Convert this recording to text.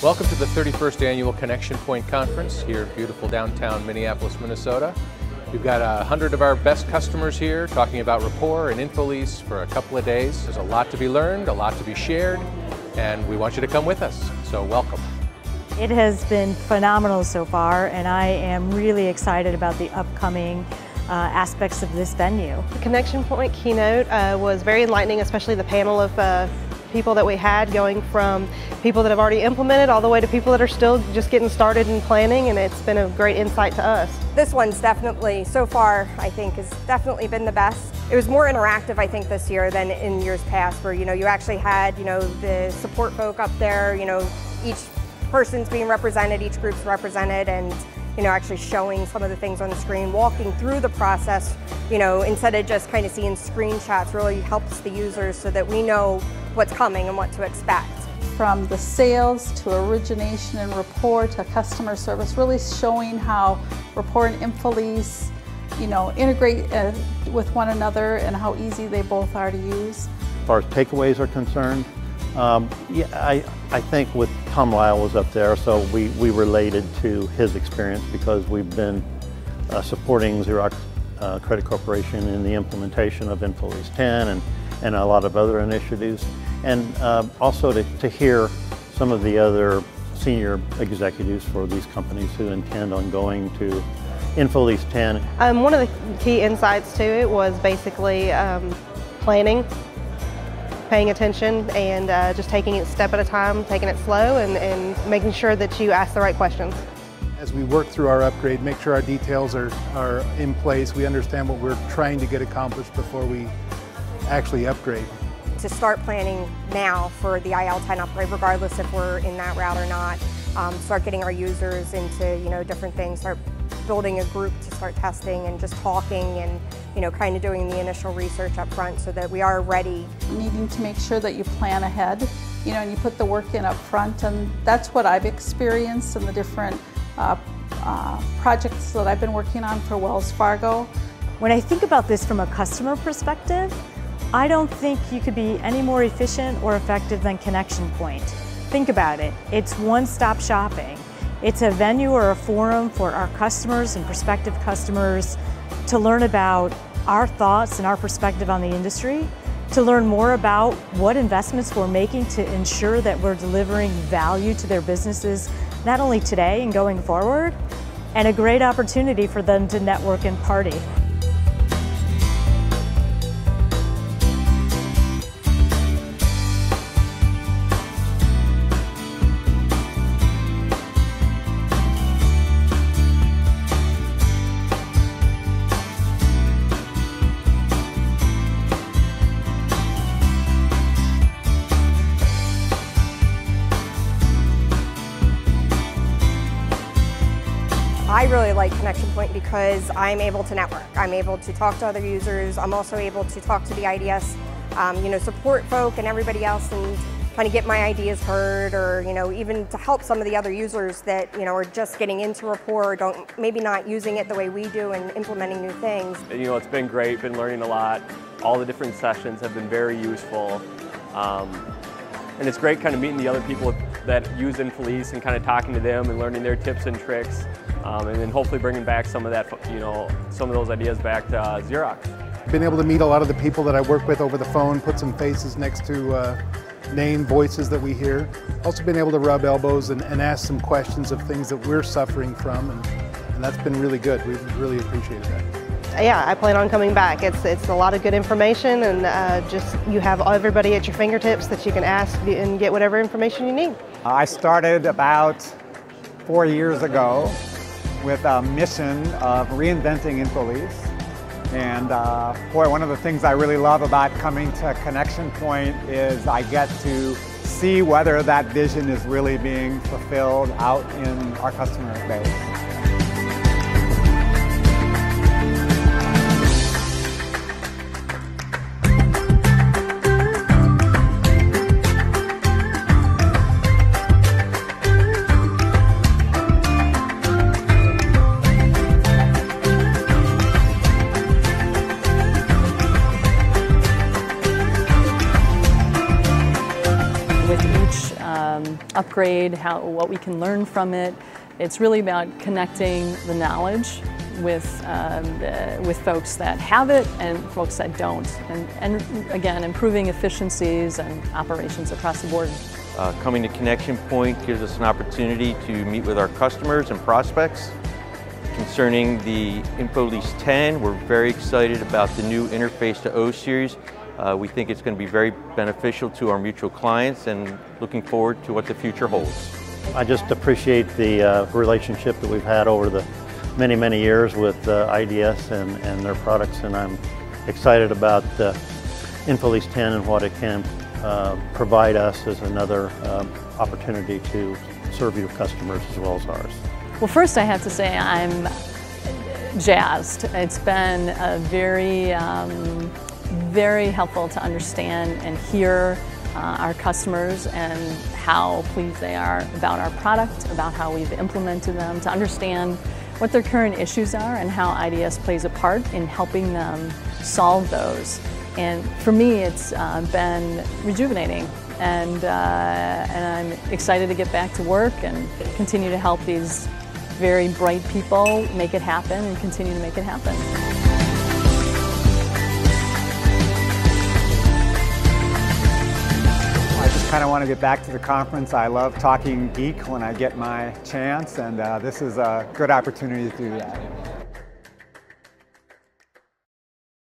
Welcome to the 31st Annual Connection Point Conference here in beautiful downtown Minneapolis, Minnesota. We've got a hundred of our best customers here talking about Rapport and InfoLease for a couple of days. There's a lot to be learned, a lot to be shared, and we want you to come with us. So welcome. It has been phenomenal so far, and I am really excited about the upcoming uh, aspects of this venue. The Connection Point keynote uh, was very enlightening, especially the panel of uh, people that we had going from people that have already implemented all the way to people that are still just getting started in planning and it's been a great insight to us. This one's definitely, so far, I think, has definitely been the best. It was more interactive, I think, this year than in years past where, you know, you actually had, you know, the support folk up there, you know, each person's being represented, each group's represented, and you know, actually showing some of the things on the screen, walking through the process, you know, instead of just kind of seeing screenshots really helps the users so that we know what's coming and what to expect. From the sales to origination and rapport to customer service, really showing how rapport and InfoLease, you know, integrate uh, with one another and how easy they both are to use. As far as takeaways are concerned, um, yeah, I, I think with Tom Lyle was up there, so we, we related to his experience because we've been uh, supporting Xerox uh, Credit Corporation in the implementation of InfoLease 10 and, and a lot of other initiatives. And uh, also to, to hear some of the other senior executives for these companies who intend on going to InfoLease 10. Um, one of the key insights to it was basically um, planning paying attention and uh, just taking it step at a time, taking it slow and, and making sure that you ask the right questions. As we work through our upgrade, make sure our details are, are in place, we understand what we're trying to get accomplished before we actually upgrade. To start planning now for the IL10 upgrade, regardless if we're in that route or not, um, start getting our users into you know different things, start building a group to start testing and just talking and you know kind of doing the initial research up front so that we are ready. Needing to make sure that you plan ahead, you know, and you put the work in up front and that's what I've experienced in the different uh, uh, projects that I've been working on for Wells Fargo. When I think about this from a customer perspective, I don't think you could be any more efficient or effective than Connection Point. Think about it, it's one-stop shopping. It's a venue or a forum for our customers and prospective customers to learn about our thoughts and our perspective on the industry, to learn more about what investments we're making to ensure that we're delivering value to their businesses, not only today and going forward, and a great opportunity for them to network and party. I really like Connection Point because I'm able to network. I'm able to talk to other users. I'm also able to talk to the IDS, um, you know, support folk and everybody else and kind of get my ideas heard or, you know, even to help some of the other users that, you know, are just getting into Rapport or don't, maybe not using it the way we do and implementing new things. You know, it's been great, been learning a lot. All the different sessions have been very useful. Um, and it's great kind of meeting the other people that use InfoLease and kind of talking to them and learning their tips and tricks. Um, and then hopefully bringing back some of that, you know, some of those ideas back to uh, Xerox. Been able to meet a lot of the people that I work with over the phone, put some faces next to uh, name voices that we hear. Also been able to rub elbows and, and ask some questions of things that we're suffering from, and, and that's been really good. We've really appreciated that yeah, I plan on coming back. It's it's a lot of good information, and uh, just you have everybody at your fingertips that you can ask and get whatever information you need. I started about four years ago with a mission of reinventing InfoLease. And uh, boy, one of the things I really love about coming to Connection Point is I get to see whether that vision is really being fulfilled out in our customer base. With each um, upgrade, how, what we can learn from it. It's really about connecting the knowledge with, um, with folks that have it and folks that don't. And, and again, improving efficiencies and operations across the board. Uh, coming to Connection Point gives us an opportunity to meet with our customers and prospects. Concerning the InfoLease 10, we're very excited about the new interface to O Series. Uh, we think it's going to be very beneficial to our mutual clients and looking forward to what the future holds. I just appreciate the uh, relationship that we've had over the many, many years with uh, IDS and, and their products, and I'm excited about uh, InfoLease 10 and what it can uh, provide us as another um, opportunity to serve your customers as well as ours. Well, first I have to say I'm jazzed. It's been a very, um, very helpful to understand and hear uh, our customers and how pleased they are about our product, about how we've implemented them, to understand what their current issues are and how IDS plays a part in helping them solve those. And for me, it's uh, been rejuvenating and, uh, and I'm excited to get back to work and continue to help these very bright people make it happen and continue to make it happen. Kind of want to get back to the conference. I love talking geek when I get my chance, and uh, this is a good opportunity to do that.